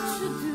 to do.